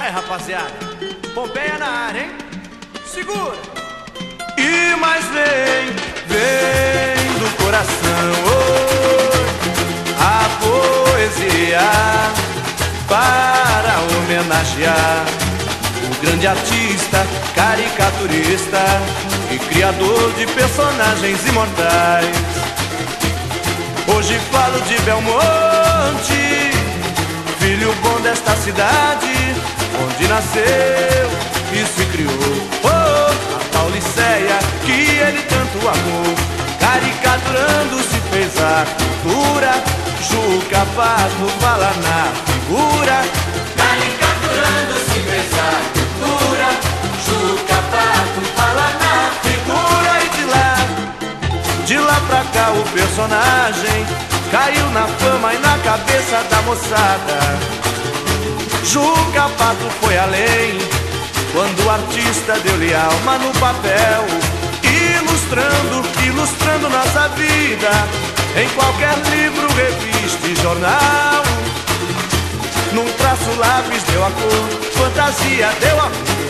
Aí, rapaziada, Pompeia na área, hein? Segura! E mais vem, vem do coração oh, a poesia para homenagear o grande artista, caricaturista e criador de personagens imortais. Hoje falo de Belmonte, filho bom desta cidade, onde nasceu e se criou. Oh, a Pauliceia que ele tanto amou, caricaturando se fez a cultura. Juca Pato fala na figura, Caricaturando se fez a cultura Juca Pato fala na figura e de lá, de lá pra cá o personagem caiu na fama e na cabeça da moçada. Juca Pato foi além quando o artista deu-lhe alma no papel, ilustrando, ilustrando nossa vida em qualquer livro, revista e jornal. Num traço lápis deu a cor, fantasia deu a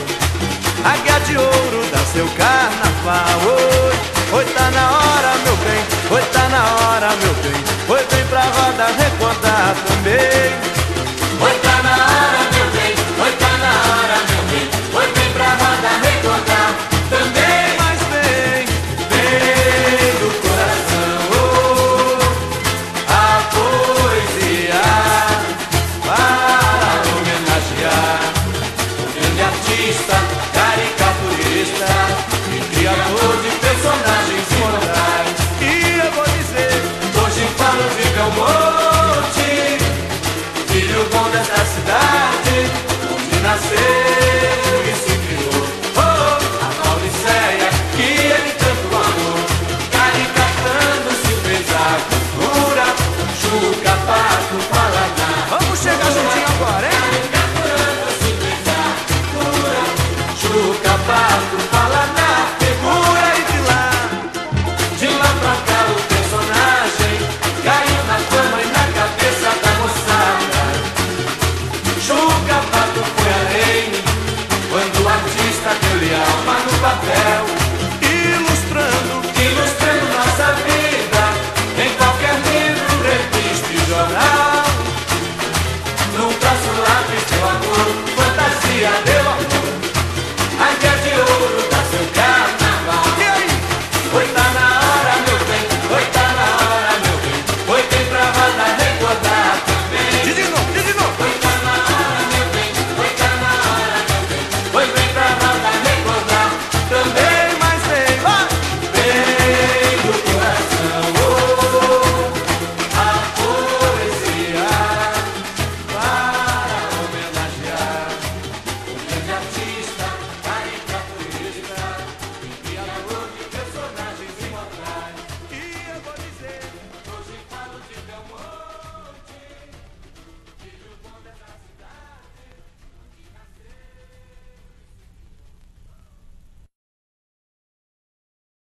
a guia de ouro dá seu carnaval. Oi, tá na hora, meu bem. Oi, tá na hora, meu bem. Oi, vem pra roda recordar